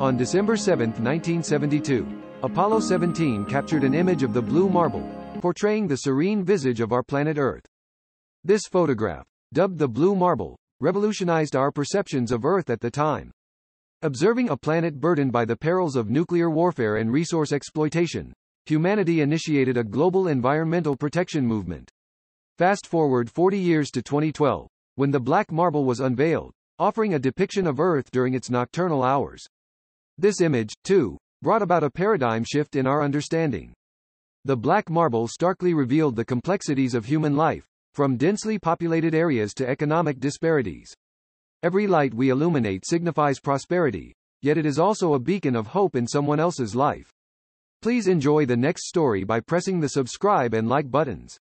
On December 7, 1972, Apollo 17 captured an image of the blue marble, portraying the serene visage of our planet Earth. This photograph, dubbed the Blue Marble, revolutionized our perceptions of Earth at the time. Observing a planet burdened by the perils of nuclear warfare and resource exploitation, humanity initiated a global environmental protection movement. Fast forward 40 years to 2012, when the black marble was unveiled, offering a depiction of Earth during its nocturnal hours. This image, too, brought about a paradigm shift in our understanding. The black marble starkly revealed the complexities of human life, from densely populated areas to economic disparities. Every light we illuminate signifies prosperity, yet it is also a beacon of hope in someone else's life. Please enjoy the next story by pressing the subscribe and like buttons.